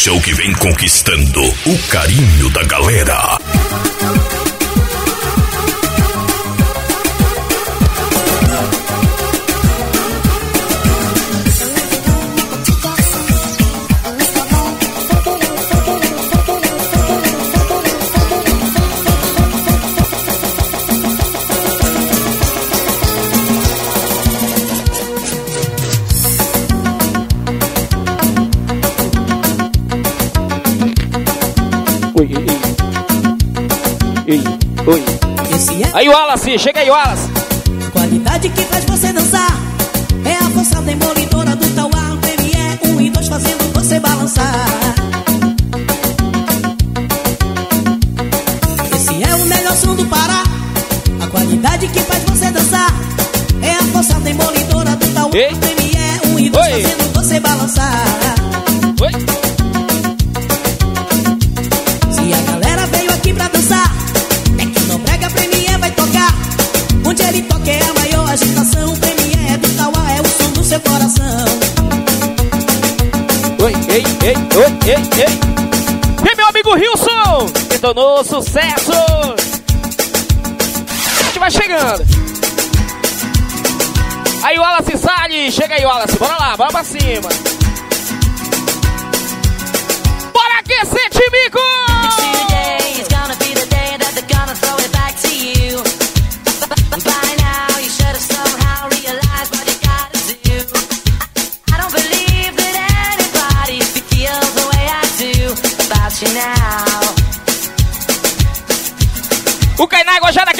Show que vem conquistando o carinho da galera. Aí, Wallace, chega aí, Wallace. Qualidade que faz você dançar detonou sucesso. A gente vai chegando. Aí o Wallace sai, chega aí Wallace, bora lá, bora pra cima. Bora aquecer, Timico!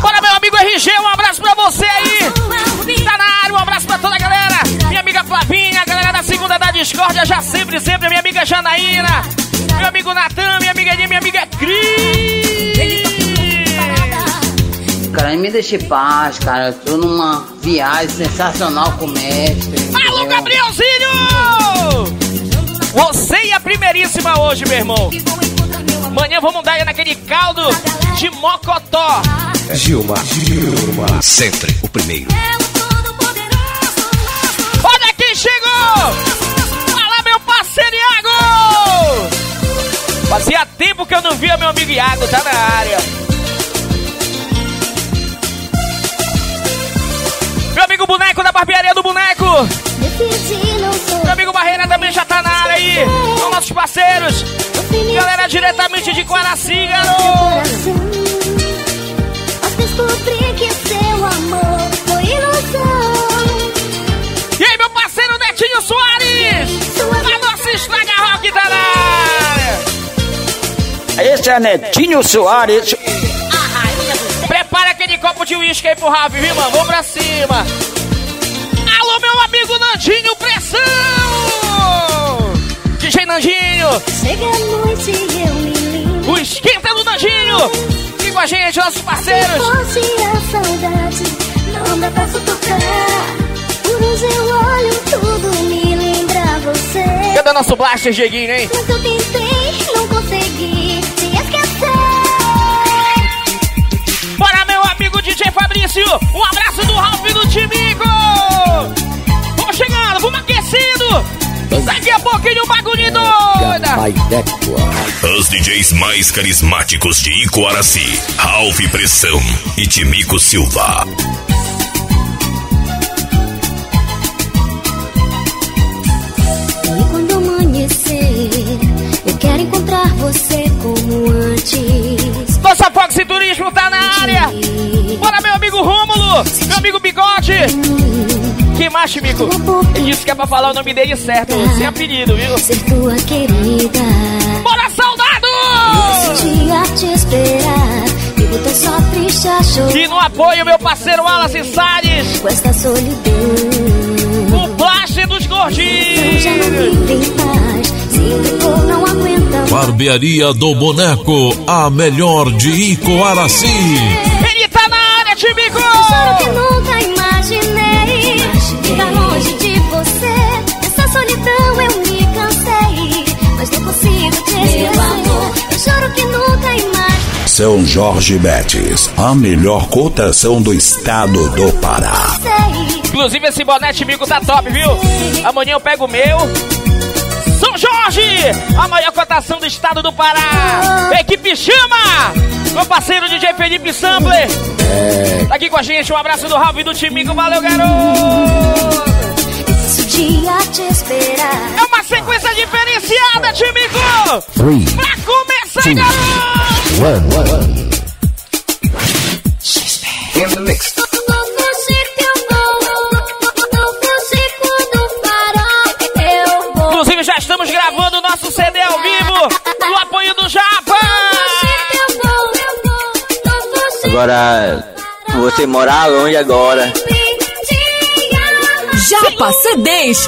Bora, meu amigo RG, um abraço pra você aí. Tá na área, um abraço pra toda a galera. Minha amiga Flavinha, a galera da segunda da discórdia, já sempre, sempre. Minha amiga Janaína, meu amigo Natan, minha amiga Edinha, minha amiga Cris. Cara, me deixe paz, cara. Eu tô numa viagem sensacional com o mestre. Alô, Gabrielzinho! Você e a primeiríssima hoje, meu irmão. Amanhã vamos naquele caldo de mocotó. Gilma, Gilma. Sempre o primeiro. Olha quem chegou! Fala, meu parceiro Iago! Fazia tempo que eu não via meu amigo Iago, tá na área. Meu amigo Boneco da barbearia do Boneco. Meu amigo Barreira também já tá na área aí. São nossos parceiros. Galera diretamente de Quaraci, garoto. Descobri que seu amor foi ilusão. E aí, meu parceiro Netinho Soares. A nossa estraga rock na área. Esse é Netinho Soares. Prepara aquele copo de uísque aí pro Ravi, viu, mano? Vamos pra cima. Alô, meu amigo Nandinho Pressão! Nandinho! Chega a noite e eu me lembro. O esquenta do Nandinho! Aqui com a gente, nossos parceiros! Fosse a saudade, não dá pra suportar. Por hoje eu olho tudo, me lembra você. Cadê nosso Blaster, Dieguinho, hein? Mas eu tentei, não consegui te esquecer. Bora, meu amigo DJ Fabrício! Um abraço do Ralph e do Timico! Vamos chegando, vamos aquecendo! Daqui a pouquinho o bagulho doida! Os DJs mais carismáticos de Icoaraci, Ralph Pressão e Timico Silva. E quando amanhecer, eu quero encontrar você como antes. Nossa Fox Turismo tá na área! meu amigo Bigode. Que macho, Mico? Ele disse que é pra falar o nome dele certo, sem apelido, viu? Ser tua querida. Bora, soldado! Dia te esperar. Tô só triste a chorar. E no apoio, meu parceiro Wallace Salles. Com esta solidão. O plástico dos Eu já não gordinhos. em paz. Barbearia do Boneco, a melhor de Icoaraci. Ele tá na área, Timico! Solidão eu me cansei Mas não consigo te esquecer Eu choro que nunca imaginei São Jorge Betis, a melhor cotação do estado do Pará. Inclusive, esse boné Timico tá top, viu? Amanhã eu pego o meu. São Jorge, a maior cotação do estado do Pará. Equipe chama! Meu parceiro DJ Felipe Sampler. Tá aqui com a gente, um abraço do Ralph e do Timico. Valeu, garoto! Esse dia te esperar É uma sequência diferenciada, Timico! Three, Pra começar, garoto! In the mix. Eu vou Inclusive, já estamos gravando o nosso CD ao vivo no apoio do Japa! Agora, você morar longe agora. Japa CDs.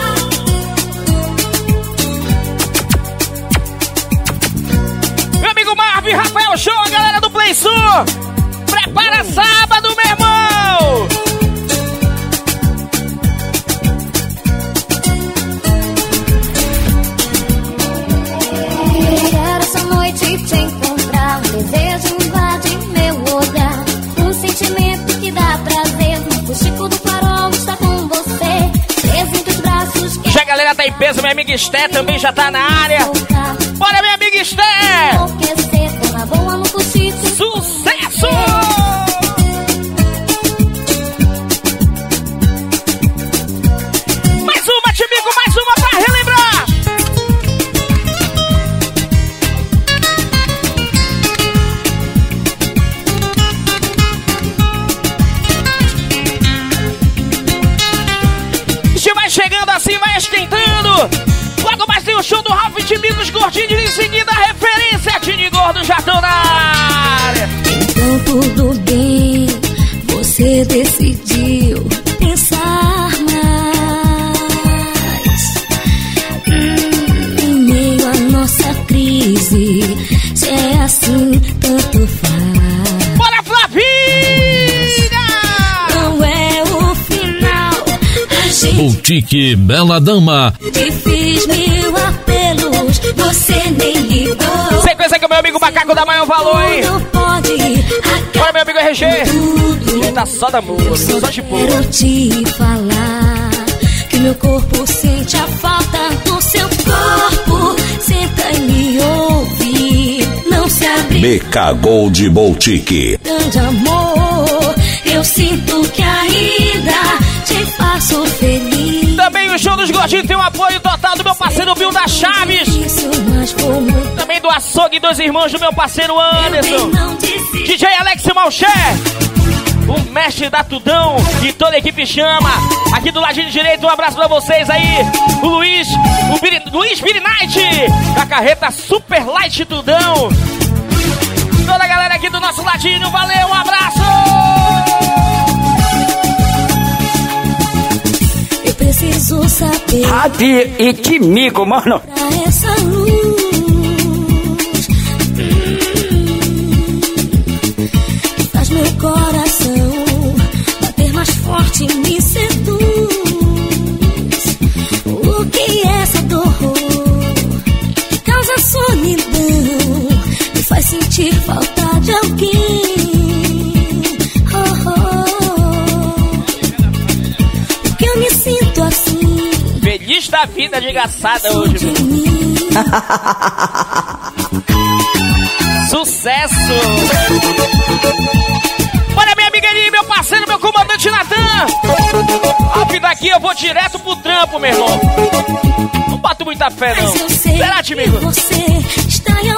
Meu amigo Marvin, Rafael Show, a galera do Play Sul! Prepara sábado, meu irmão! Peso, minha amiga Esté também já tá na área. Bora, minha amiga Esté! Crise, se é assim, tanto faz. Bora, Flavinha! Não é o final, a gente Boutique Bela Dama. te fiz mil apelos, você nem ligou. Sequência com o meu amigo Macaco da Maior Valor, hein? Pode Bora, meu amigo RG. Ele tá só da música, só de boa. Quero te falar que meu corpo sente a falta do seu corpo. BK Gold Boutique. grande amor. Eu sinto que ainda te faço feliz. Também o show dos gordinhos tem o apoio total do meu parceiro Bill da Chaves. Também do açougue dos irmãos do meu parceiro Anderson. DJ Alex Malché. O mestre da Tudão e toda a equipe chama. Aqui do ladinho direito, um abraço pra vocês aí. O Luiz, o Biri, Luiz Biri Night, da carreta Super Light Tudão. Toda a galera aqui do nosso ladinho, valeu, um abraço! Eu preciso saber Rabi e Timico, mano. pra essa luz. Feliz da vida de engraçada hoje. Sucesso! Olha, minha amiga ali, meu parceiro, meu comandante Natan! Up daqui eu vou direto pro trampo, meu irmão. Não boto muita fé, não. Será, Timigo? você está em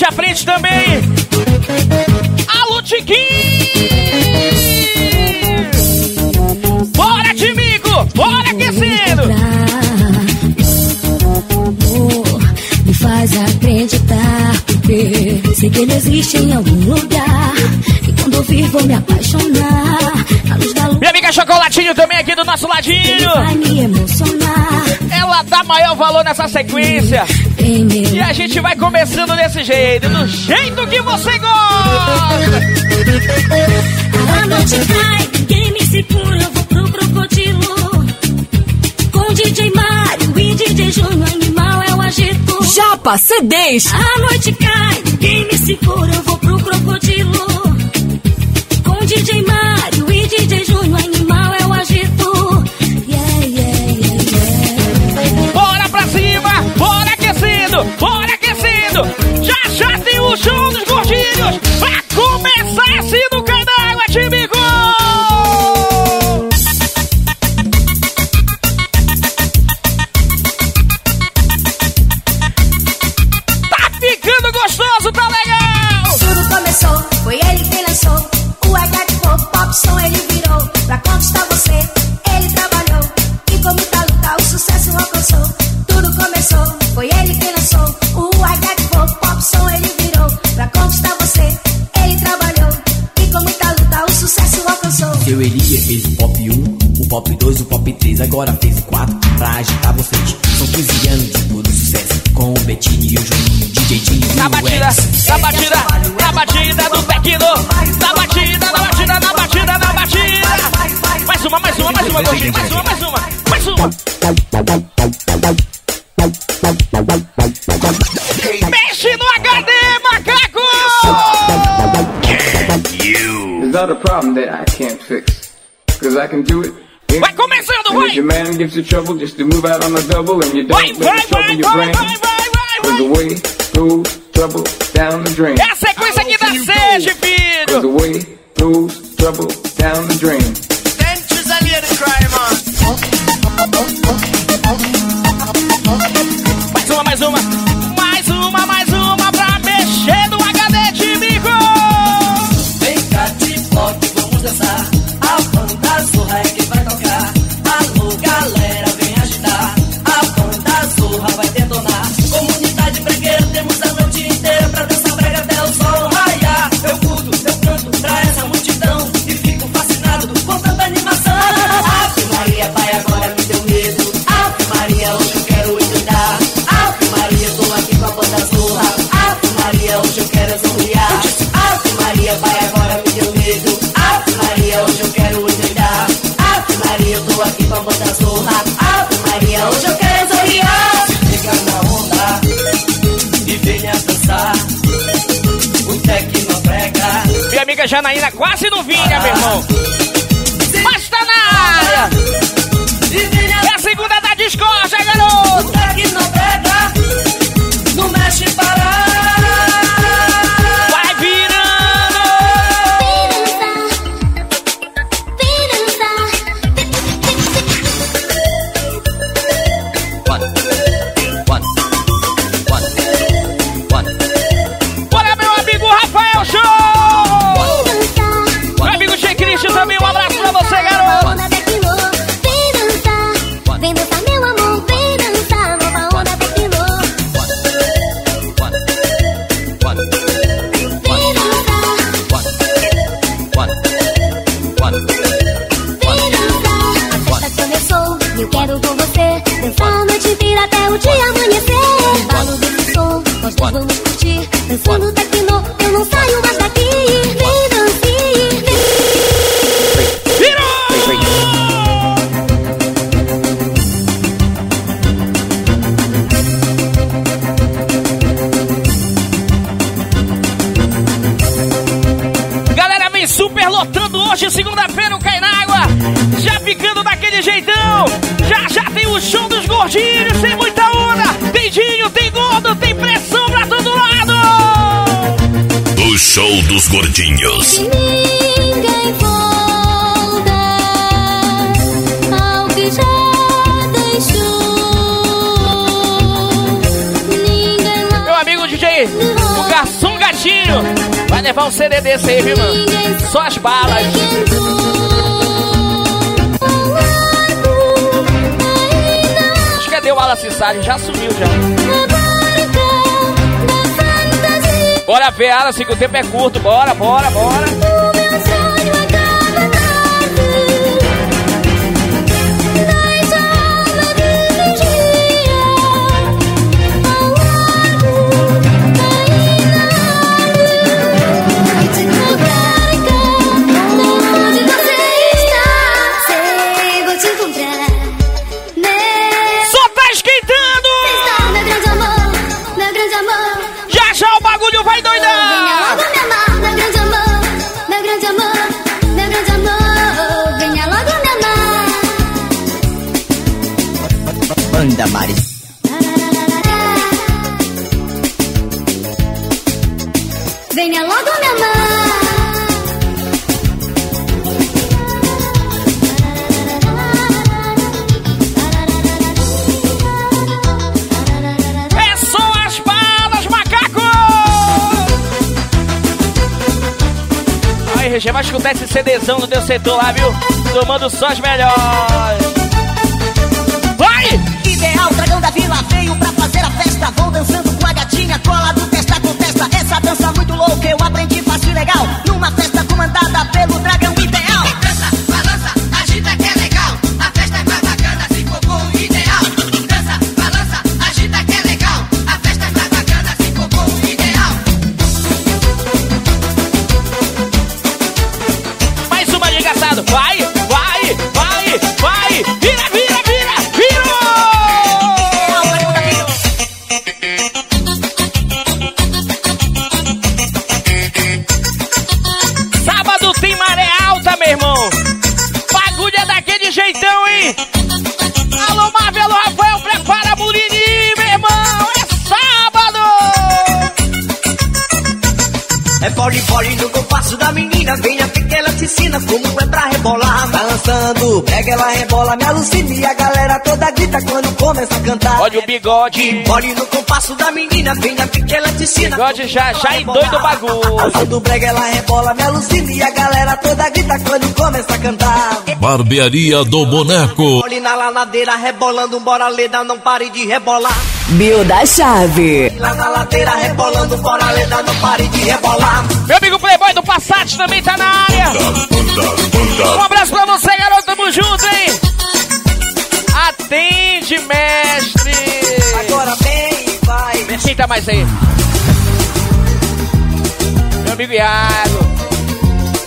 da frente também. Alô, Tiquinho! Bora, Timico! Bora aquecendo! Me faz acreditar porque sei que ele existe em algum lugar. E quando ouvir, vou me apaixonar. A luz da luz. Minha amiga Chocolatinho também aqui do nosso ladinho. Vai me emocionar. Ela dá maior valor nessa sequência. E a gente vai começando desse jeito, do jeito que você gosta. A noite cai, ninguém me segura, eu vou pro crocodilo. Com DJ Mário e DJ Júnior, animal é o agito. Japa, CDs. A noite cai, ninguém me segura, eu vou pro crocodilo. Com DJ Mário e DJ Júnior, dos gordinhos. 3, agora fez o 4 pra agitar vocês. São 15 anos de puro sucesso com o Betinho e o Juninho, DJ Tinho e Na batida, na batida, na batida do Tecno. Na batida, na batida, na batida, na batida. Mais uma, mais uma, mais uma, gordinho. Mais uma, mais uma, mais uma. Mexe no HD, macaco! Not a problem that I can't fix. Cause I can do it. Vai começando, And vai! if your man gives you trouble just to move out on a double and you don't Vai, let vai, it trouble vai, your vai, brain. vai, vai, vai, Cause the way goes trouble down the drain. É a sequência aqui da Sede, Cause the filho! way goes trouble down the drain. Mais uma, mais uma. Janaína quase não vinha, meu irmão. Galera, vem super lotando hoje, segunda-feira, o Cai na Água. Já ficando daquele jeitão. Já já tem o show dos gordinhos, tem muita onda. Tem dinho, tem gordo, tem pressão pra todo lado. O show dos gordinhos. Ninguém volta ao que já deixou. Ninguém Meu amigo DJ, o garçom Netinho, vai levar um CD desse aí, viu, mano? Só as balas. Acho que cadê o Wallace Salles? Já sumiu já. Bora ver, Alice, que o tempo é curto. Bora, bora, bora. Venha logo me amar. RG, vai escutar esse CDzão do teu setor lá, viu? Tomando só as melhores. Vai! Ideal, dragão da vila veio pra fazer a festa. Vou dançando com a gatinha, cola do comandada pelo dragão ensina como é pra rebolar? Balançando, pega ela rebola, me alucina a galera toda grita quando começa a cantar Olha o bigode. Pole no compasso da menina Venha ver que ela te ensina Bigode já, já endoida o bagulho. Balançando, brega ela rebola, me alucina a galera toda grita quando começa a cantar Barbearia do Boneco. Pole na lanadeira, rebolando, bora leda, não pare de rebolar Bio da Chave. Lá na ladeira, rebolando, bora leda, não pare de rebolar Meu amigo Playboy do Passat também tá na área. Um abraço pra você, garoto. Tamo junto, hein? Atende, mestre. Agora vem, vai Quem tá mais aí? Meu amigo Iago.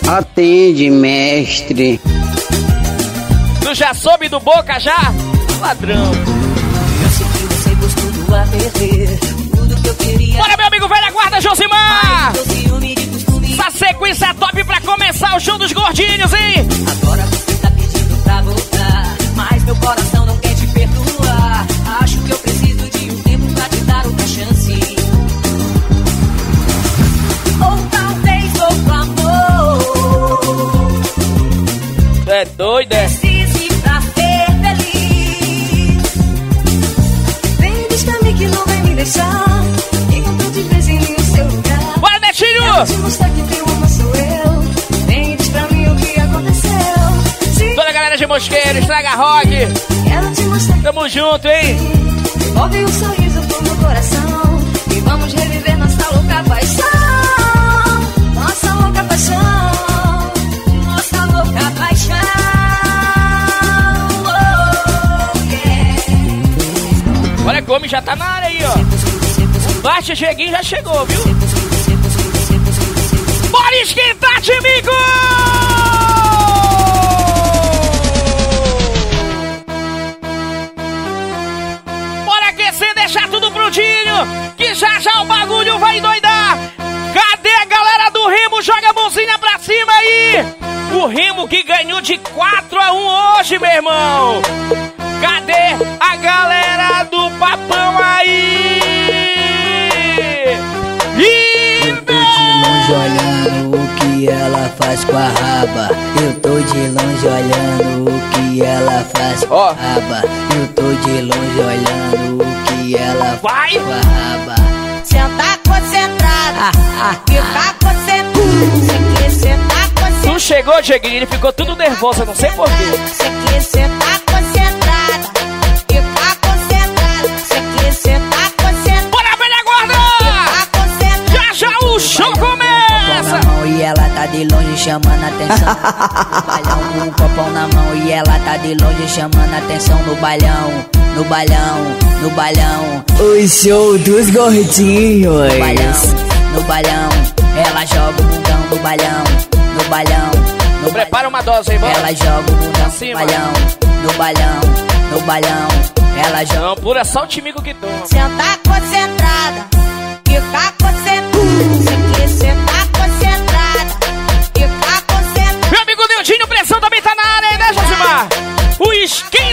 Atende, mestre. Tu já soube do Boca já? Ladrão. Eu sei que você gostou do APT Tudo que eu queria Bora, meu amigo velho guarda, Josimar. Essa sequência é top pra começar o show dos gordinhos, hein? Agora você tá pedindo pra Mas meu coração não quer te perdoar. Acho que eu preciso de um tempo pra te dar outra chance. Ou talvez outro amor. Tu é doido, é? Precise pra ser feliz. Vem, que não vai me deixar. Enquanto em seu lugar. Bora, Netinho! Te mostrar que quem ama sou eu De Mosqueiro, estraga rock. Tamo junto, hein? Envolve um sorriso pro meu coração E vamos reviver nossa louca paixão Nossa louca paixão Nossa louca paixão. Olha como já tá na área aí, ó. Baixa, cheguinho já chegou, viu? Bora esquentar, Timico! Já o bagulho vai doidar. Cadê a galera do Remo? Joga a mãozinha pra cima aí. O Remo que ganhou de 4 a 1 hoje, meu irmão. Cadê a galera do papão aí? E Eu tô de longe olhando o que ela faz com a raba. Eu tô de longe olhando o que ela faz com a raba. Eu tô de longe olhando o que ela faz com a raba. Concentrada. Tu chegou, Dieguinho, ele ficou tudo nervoso, eu não sei porquê. Você concentrada. Concentrada. Você concentrada. Bora, velha guarda! Já já o show começa! na mão e ela tá de longe chamando atenção. No bailão com um copão na mão e ela tá de longe chamando atenção no bailão, no bailão, no bailão, O show dos gordinhos. no bailão, no bailão. Ela joga o bundão no bailão, no bailão, no Prepara uma dose aí, bora. Ela joga o bundão no cima. bailão, no bailão, no bailão. Ela joga. Não, pura só o timigo que toma. Sentar concentrada. Fica concentrada. Você quer sentar concentrada. Fica concentrada. Meu amigo Nildinho, pressão também tá na área, hein, né, Josimar? O esquenta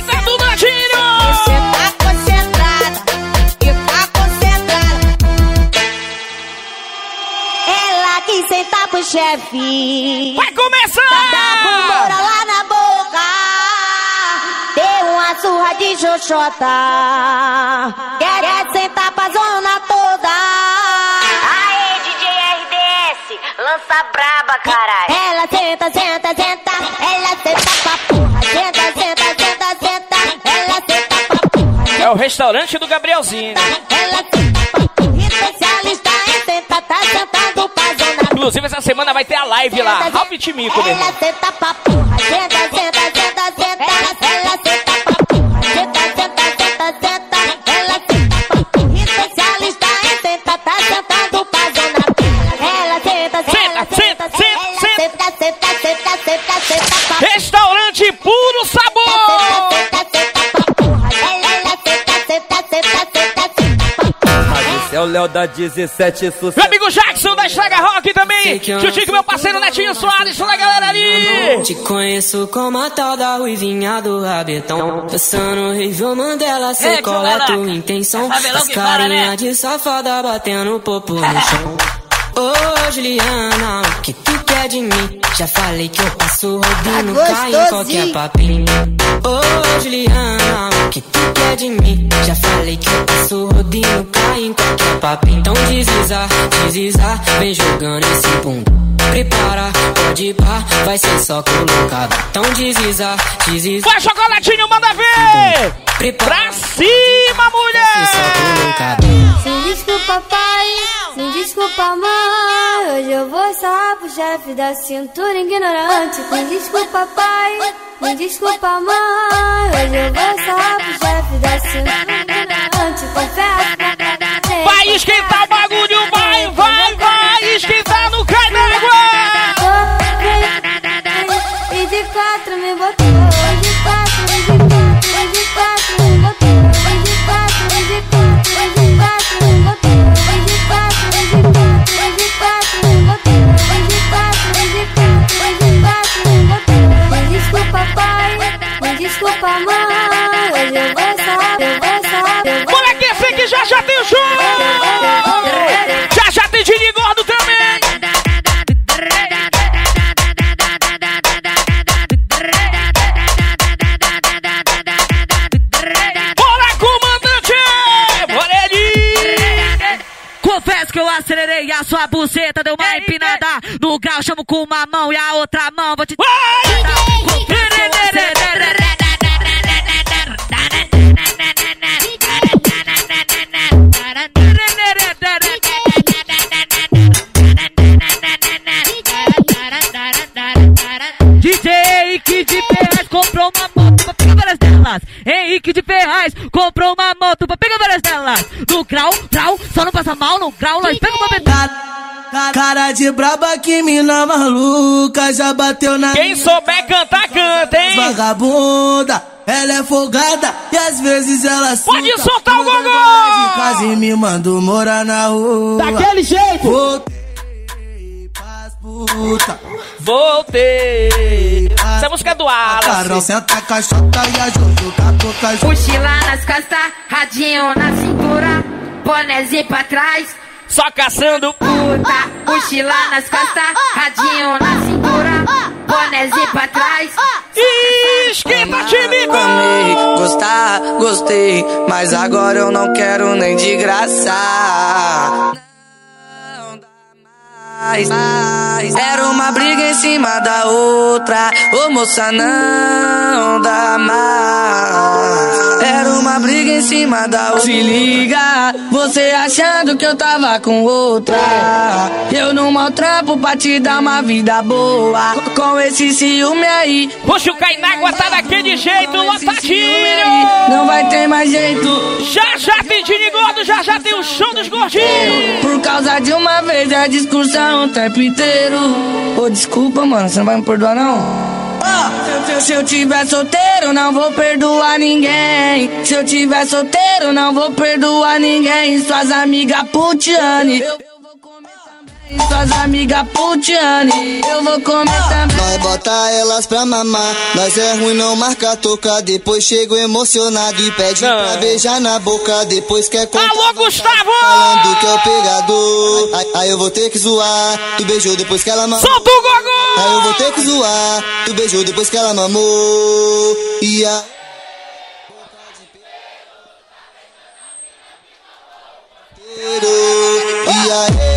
chefe. Vai Dá começar! bora lá na boca. Deu uma surra de xoxota. Quer, sentar pra zona toda. Aê, DJ RDS, lança braba, caralho. Ela senta, senta, senta. Ela senta pra porra. Senta, senta, senta, senta. Ela senta pra porra. É o restaurante do Gabrielzinho. Ela senta pra porra. Especialista em sentar, tá sentando Inclusive, essa semana vai ter a live lá. Ralph Timico, meu irmão. Ela senta pra porra, senta, senta, senta, senta. Léo da 17 Meu sucesso. amigo Jackson da Estraga Rock também. Chutinho, meu parceiro Netinho Soares, toda a galera ali. Te conheço como a tal da ruivinha do rabetão Dançando horrível Mandela, sei Ei, qual é tio tua intenção É As carinha né? de safada batendo popo no chão Ô Juliana, o que tu quer de mim? Já falei que eu passo rodando, Tá cai em qualquer papinho Ô Juliana, o que tu quer de mim? Já falei que eu passo rodinho, cai em qualquer papinho Então desliza, desliza, vem jogando esse bumbum Prepara, pode pá, vai ser só colocado Então desliza, desliza Vai, chocolatinho, manda ver. Pra cima, mulher. Sem desculpa, pai, sem desculpa, mãe. Hoje eu vou sarrar pro chefe da cintura ignorante. Sem desculpa, pai, sem desculpa, mãe. Hoje eu vou sarrar pro chefe da cintura ignorante. Confesso, Vai esquentar o buceta, deu uma empinada no grau, chamo com uma mão e a outra mão, vou te... DJ Henrique de Ferraz comprou uma moto pra pegar várias delas. Henrique de Ferraz comprou uma moto pra pegar várias delas. No grau, grau, só não passa mal no grau, nós pega uma betada. Cara de braba que mina maluca já bateu na Quem souber cantar, canta, hein? vagabunda. Ela é folgada e às vezes ela Pode suca. soltar o gogó! de casa e me mandou morar na rua. Daquele jeito! Voltei pras puta. Voltei. Essa é música do Carol Alas. senta a caixota e a Jojo com a boca junto. Mochila nas costas, radinho na cintura, bonézinho pra trás. Só caçando puta. Mochila nas costas, radinho na cintura, bonézinho pra trás. Esquenta, time! Amei, gostar, gostei, mas agora eu não quero nem de graça. Não dá Era uma briga em cima da outra. Ô moça, não dá mais. Era uma briga em cima da outra. Se liga, você achando que eu tava com outra. Eu não maltrapo pra te dar uma vida boa. Com esse ciúme aí. Poxa, o Cainágua tá daquele jeito, lotadinho! Não vai ter mais jeito. Já já tem Dini Gordo, já já tem o show dos gordinhos! Por causa de uma vez é discussão o tempo inteiro. Ô, desculpa, mano, você não vai me perdoar, não? Se, eu- se eu tiver solteiro, não vou perdoar ninguém. Se eu tiver solteiro, não vou perdoar ninguém. Suas amigas putiane. Suas amigas putiane. Eu vou comer também. Nós bota elas pra mamar. Nós é ruim, não marca toca. Depois chego emocionado e pede pra beijar na boca. Depois quer contar. Alô, Gustavo! Falando que é o pegador. Aí, aí eu vou ter que zoar. Tu beijou depois que ela mamou. Solta o Gogo! Aí eu vou ter que zoar. Tu beijou depois que ela mamou. E a. E aí,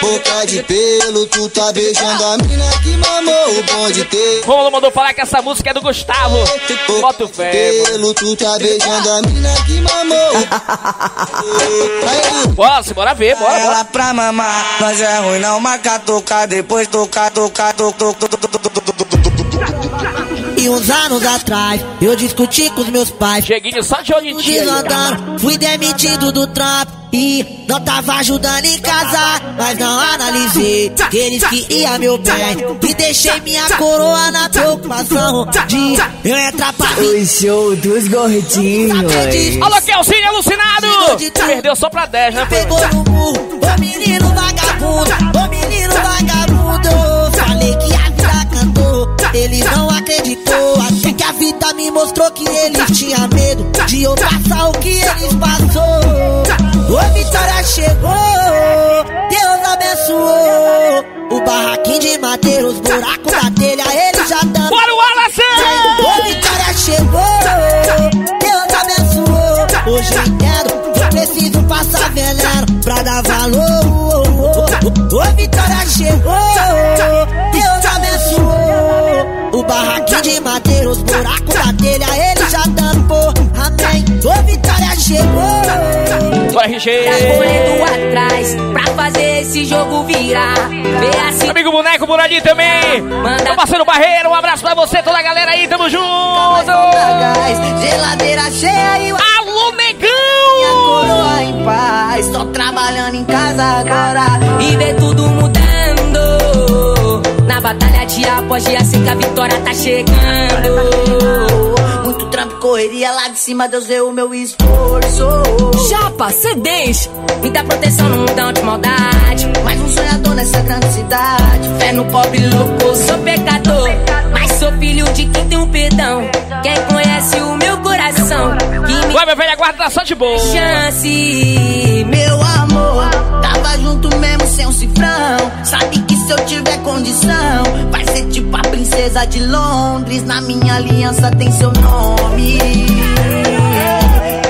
boca de pelo, tu tá beijando a mina que mamou o bom de ter. Romulo mandou falar que essa música é do Gustavo. Bota o fé. Pelo, tu tá beijando a mina que mamou. Bora, bora ver, bora, Ela bora. pra mamar, nós é ruim, não marca tocar, depois tocar, tocar, tocar, tocar, E uns anos atrás, eu discuti com os meus pais. Cheguinho só de olho Desandando, fui demitido do trampo. E não tava ajudando em casa, mas não analisei que eles que ia meu bem. E deixei minha coroa na preocupação de eu entrar pra O show dos gordinhos. Alô, Kelzinho alucinado! Perdeu só pra 10, né? Pegou no burro, ô menino vagabundo, ô menino vagabundo. Falei que a vida cantou, ele não. Até que a vida me mostrou que eles tinham medo de eu passar o que eles passou. Ô Vitória chegou, Deus abençoou. O barraquinho de madeira, os buracos da telha, ele já dando. Bora o Wallace! Ô Vitória chegou, Deus abençoou. Hoje eu entendo, eu preciso passar veneno pra dar valor. Ô Vitória chegou, Deus abençoou. O barraquinho de madeira, chegou. Bora, RG! Tá correndo atrás pra fazer esse jogo virar. Assim. Amigo Boneco por ali também. Meu parceiro Barreiro, um abraço pra você, toda a galera aí, tamo junto! Geladeira cheia e o Alô, negão! Minha coroa em paz, tô trabalhando em casa agora. E vê tudo mudando. Na batalha de após dia sei que a vitória tá chegando. Trampo, correria lá de cima, Deus vê o meu esforço. Chapa, C10. Me dá proteção no mundão de maldade. Mais um sonhador nessa grande cidade. Fé no pobre louco, sou pecador. Mas sou filho de quem tem um perdão. Quem conhece o meu coração. Que me Vai, meu velho, aguarda tá só de boa. chance. Meu amor, Sabe que se eu tiver condição, vai ser tipo a princesa de Londres. Na minha aliança tem seu nome.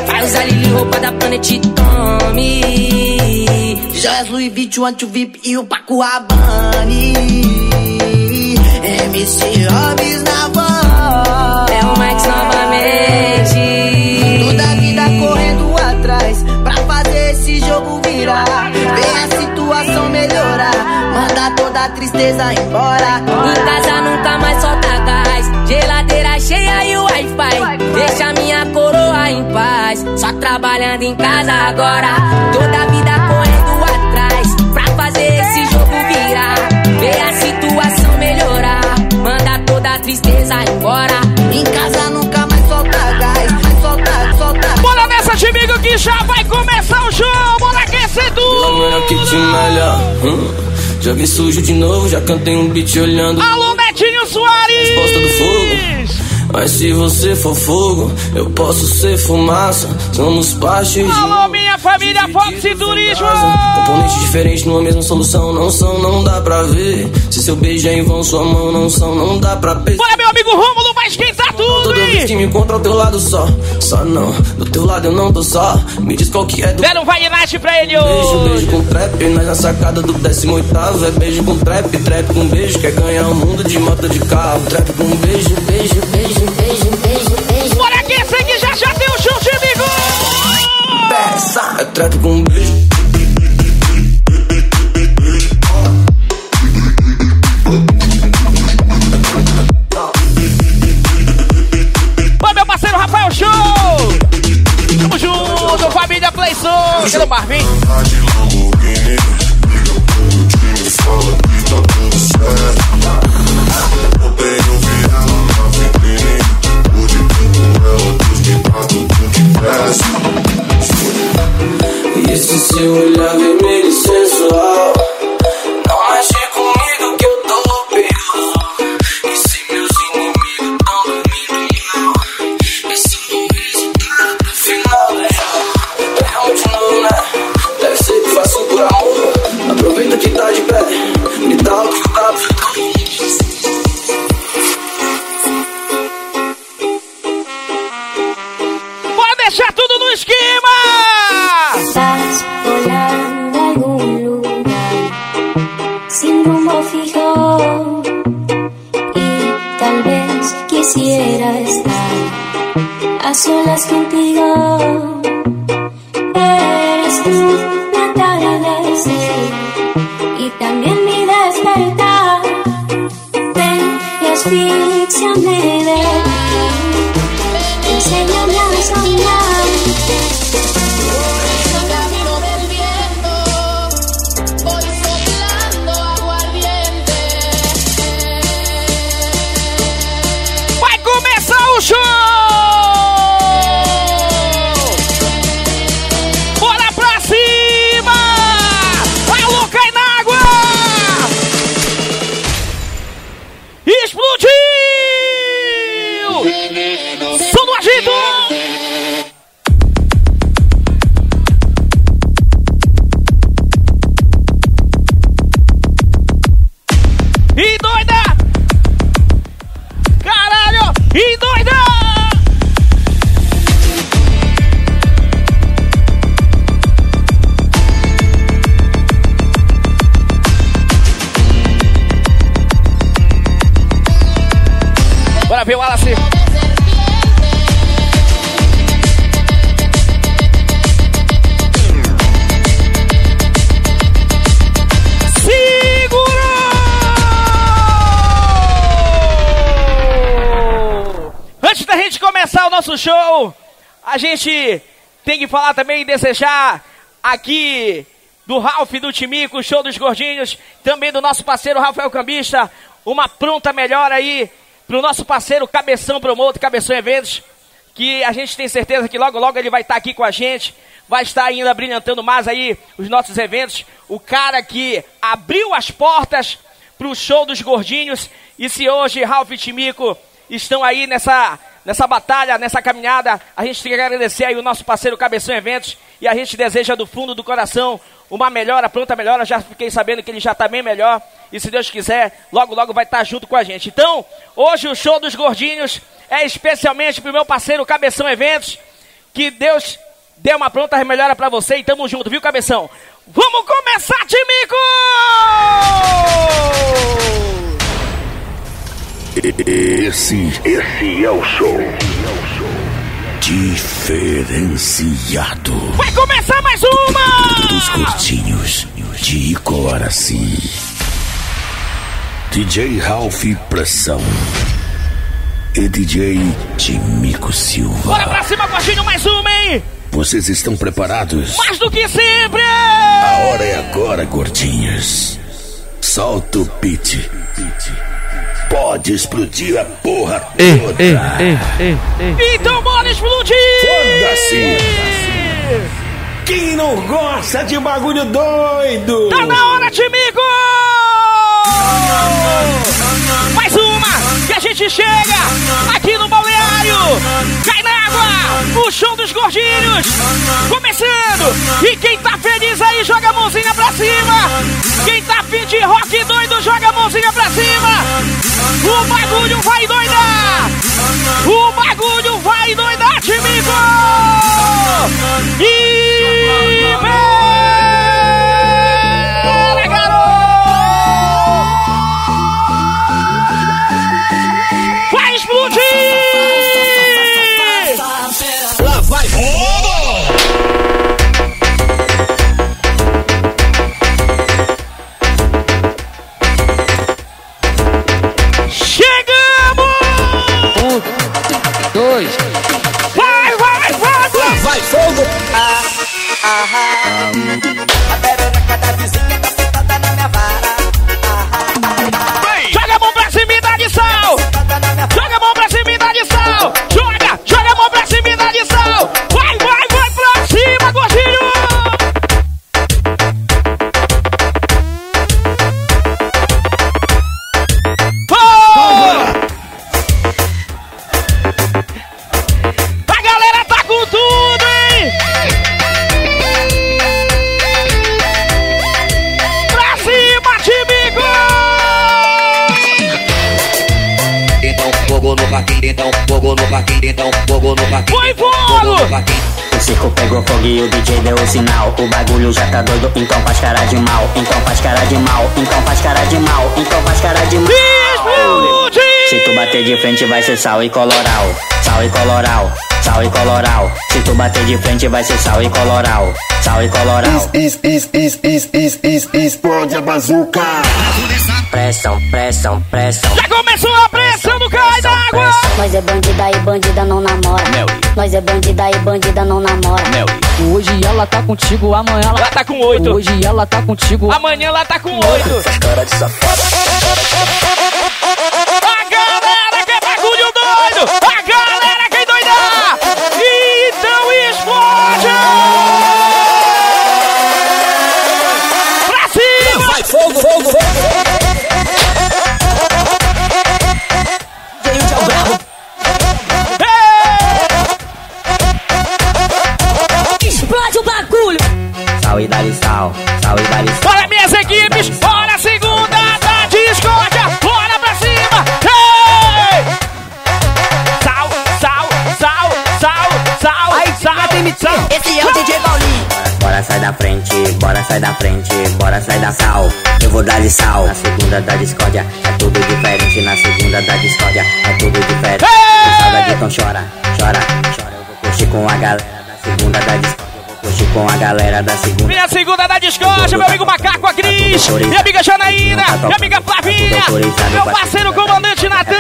Vai usar Lili, roupa da Planet Tommy. Joias Louis Vuitton, Anti VIP e o Paco Rabanne. MC Hobbs na voz. É o Max novamente. Manda a tristeza embora. Em casa nunca mais solta gás. Geladeira cheia e o Wi-Fi. Deixa minha coroa em paz. Só trabalhando em casa agora. Toda a vida correndo atrás. Pra fazer esse jogo virar. Ver a situação melhorar. Manda toda a tristeza embora. Em casa nunca mais solta gás. Vai soltar, soltar. Bora nessa, Timigo, que já vai começar o show! Bora aquecer Menor que te malha. Hum. Vi sujo de novo, já cantei um beat olhando. Alô, Netinho Soares! Resposta do fogo. Mas se você for fogo, eu posso ser fumaça. Somos parte de Alô, minha família Fox e Turismo! componentes diferentes numa mesma solução. Não são, não dá pra ver. Se seu beijo é em vão, sua mão não são, não dá pra perceber. Bora, meu amigo Rômulo, vai esquentar tudo, Toda vez que me encontro ao teu lado só Só não, do teu lado eu não tô só Me diz qual que é do um vai pra ele Beijo, hoje. beijo com trap, nós na sacada do 18 É beijo com trap, trap com beijo Quer ganhar o mundo de moto de carro Trap com beijo, beijo, beijo, beijo, beijo, beijo Bora aquecer que já já tem o show de amigo. Peça, é trap com beijo Aqui no Marvin. Esse seu olhar vermelho O Wallace. Segurou! Antes da gente começar o nosso show, a gente tem que falar também e desejar aqui do Ralph do Timico, show dos gordinhos, também do nosso parceiro Rafael Cambista, uma pronta melhora aí pro nosso parceiro Cabeção Promotor, Cabeção Eventos, que a gente tem certeza que logo logo ele vai estar aqui com a gente, vai estar ainda brilhantando mais aí os nossos eventos, o cara que abriu as portas pro show dos gordinhos, e se hoje Ralph e Timico estão aí nessa, nessa batalha, nessa caminhada. A gente tem que agradecer aí o nosso parceiro Cabeção Eventos e a gente deseja do fundo do coração uma melhora, pronta melhora. Já fiquei sabendo que ele já está bem melhor e se Deus quiser, logo logo vai estar junto com a gente. Então, hoje o show dos gordinhos é especialmente pro meu parceiro Cabeção Eventos. Que Deus dê uma pronta melhora para você e tamo junto, viu, Cabeção? Vamos começar, Timico! Esse, esse é o show. Diferenciado. Vai começar mais uma! Dos curtinhos de Coraci. DJ Ralph Pressão. E DJ Timico Silva. Bora pra cima, gordinho, mais uma, hein? Vocês estão preparados? Mais do que sempre! A hora é agora, gordinhos. Solta o pit. Pode explodir a porra toda. Então bora explodir! Foda-se! Quem não gosta de bagulho doido? Tá na hora, Timico! Mais uma que a gente chega aqui no balneário. Cai na água, o chão dos gordinhos. Começando. E quem tá feliz aí, joga a mãozinha pra cima. Quem tá afim de rock doido, joga a mãozinha pra cima. O bagulho vai doidar. O bagulho vai doidar, Timico. E... tá doido, então faz cara de mal. Então faz cara de mal, então faz cara de mal. Então faz cara de mal. Se tu bater de frente vai ser sal e coloral. Sal e coloral. Sal e coloral. Se tu bater de frente vai ser sal e coloral. Sal e coloral. Es, es, es, es, es, es, explode a bazuca. Pressão, pressão, pressão. Já começou a pressão do cai d'água. Nós é bandida e bandida não namora. Nós é bandida e bandida não namora. Hoje ela tá contigo, amanhã ela, ela tá com oito. Hoje ela tá contigo, Amanhã ela tá com oito. Cara de safado. A galera que é bagulho doido! Equipes! Bora, segunda da discórdia! Bora pra cima! Ei! Sal, sal, sal, sal, sal, sal, sal! Esse é o DJ Paulinho. Bora sai da frente, bora sai da frente, bora sai da sal. Eu vou dar-lhe sal. Na segunda da discórdia é tudo diferente. Na segunda da discórdia é tudo diferente. Ei! Saudade então chora, chora, chora. Eu vou curtir com a galera da segunda da discórdia. Eu com a galera da segunda. Minha segunda da discórdia, meu amigo Macaco a Cris, minha amiga Janaína, minha amiga Flavinha, meu parceiro comandante Natan,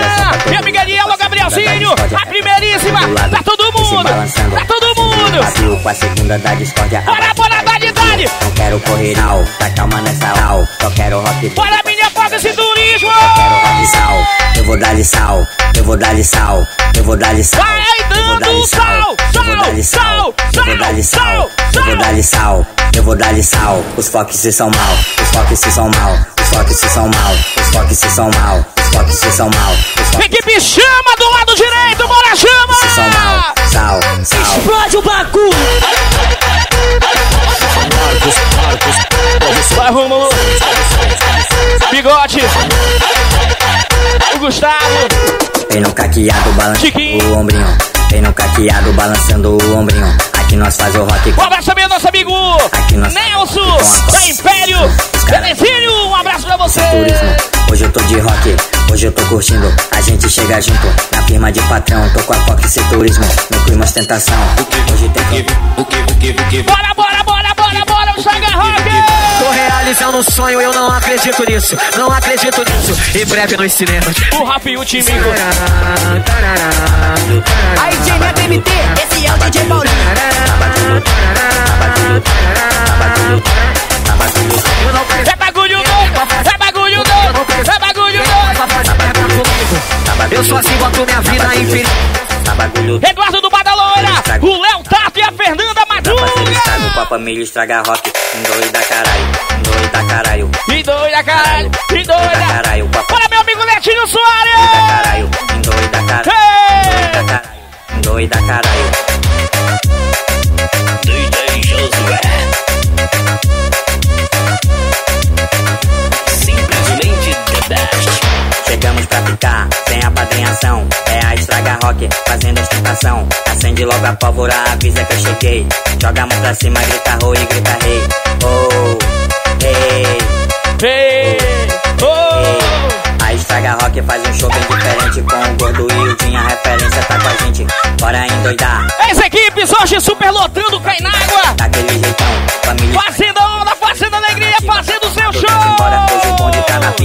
minha amiga Niela Gabrielzinho, a primeiríssima, tá todo mundo, tá todo mundo. Abriu com a segunda da discórdia. Bora, bora, dale, dale. Não quero correr, não. Tá calma nessa. Só quero rock. Bora, minha foca esse turismo. Quero rock sal. Eu vou dar-lhe sal. Eu vou dar-lhe sal. Eu vou dar-lhe sal. Vai dando sal, Eu vou dar-lhe sal. Eu vou dar-lhe sal. Eu vou dar-lhe sal. Eu vou dar-lhe sal. Os foques se são mal. Os foques se são mal. Os foques se são mal. Os foques se são mal. Os foques se são mal. Equipe chama do lado direito, bora chama. se são mal. Sal, sal. Explode o bagulho! Vai, Rômulo. Bigode. O Gustavo. Vem no caqueado balançando o ombrinho. Vem no caqueado balançando o ombrinho. Aqui nós faz o rock. Um abraço também ao nosso amigo Nelson, da Império. Belezinho, um abraço pra você. Turismo. Hoje eu tô de rock, hoje eu tô curtindo. A gente chega junto na firma de patrão. Tô com a Fox Turismo, no clima ostentação. Hoje tem que. Bora, bora, bora, Saga Rock. Tô realizando um sonho, eu não acredito nisso, não acredito nisso. Em breve nos cinemas. O Rafa e o time. Aí, DJ TMT, esse é o DJ Paulinho. É bagulho doido, é bagulho doido, é bagulho doido. Eu só assim boto minha vida em perigo. Eduardo do Badaloira, o Léo Tato e a Fernanda Madruga. O papo milho, estraga rock. Doida caralho, doida caralho. E doida, caralho, e doida. Caralho, papo Bora, meu amigo Netinho Soares. caralho. Doida caralho. Doida caralho. Doida caralho. DJ Josué. Chegamos pra ficar, sem apadrinhação. É a estraga rock, fazendo ostentação. Acende logo a pólvora, avisa que eu cheguei. Joga a mão pra cima, grita roi, grita rei. Oh, hey. Ei, oh. A estraga rock faz um show bem diferente. Com o gordo e o Dinho, a referência tá com a gente. Bora endoidar, equipes hoje super lotando o Cainágua. daquele jeitão. Família. Fazendo onda, fazendo alegria, fazendo seu o show. tá na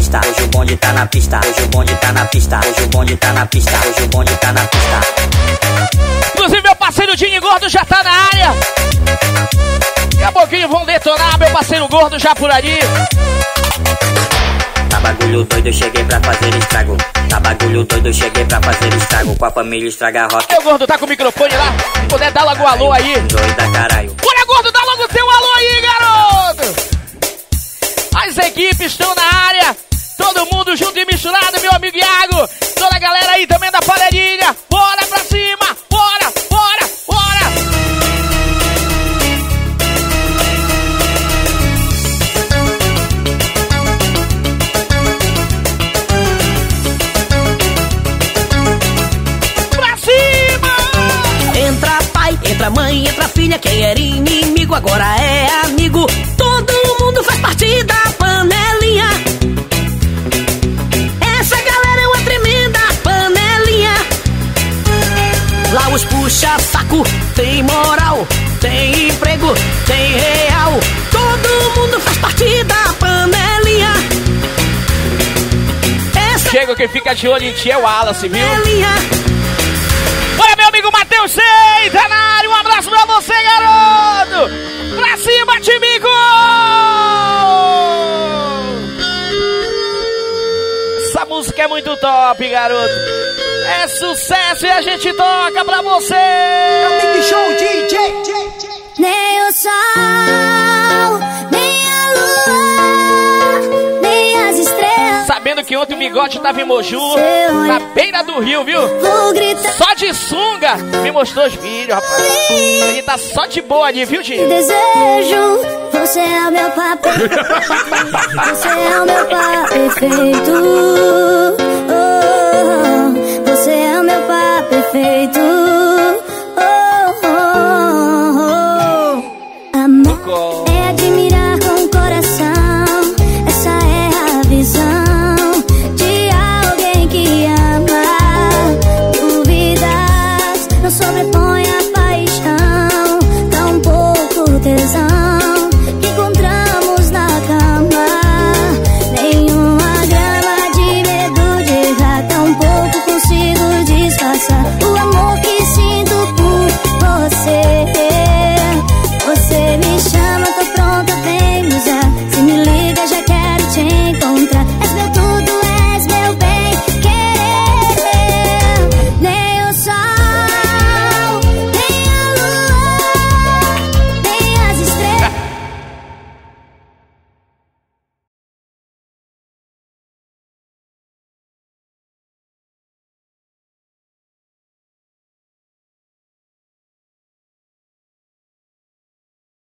pista. Hoje o bonde tá na pista. Hoje o bonde tá na pista. Hoje o bonde tá na pista. Hoje o bonde tá na pista. Inclusive, meu parceiro Dini Gordo já tá na área. pouquinho vão detonar, meu parceiro gordo já por ali. Tá bagulho doido, eu cheguei pra fazer estrago. Tá bagulho doido, eu cheguei pra fazer estrago. Com a família estraga rock. Meu gordo tá com o microfone lá. Se puder dar logo um alô aí. Doida, caralho. Bora, gordo, dá logo teu alô Todo mundo junto quem fica de olho em ti é o Wallace, viu? Bora, meu amigo Matheus Sei, tá na área. Um abraço pra você, garoto! Pra cima, Timico! Essa música é muito top, garoto. É sucesso e a gente toca pra você! Big Show DJ! Nem o sol, que ontem o bigode tava em Moju, na beira do rio, viu? Só de sunga! Me mostrou os vídeos, rapaz. Ele tá só de boa ali, viu, Dinho? Desejo, você é o meu papo. Você é o meu papo perfeito.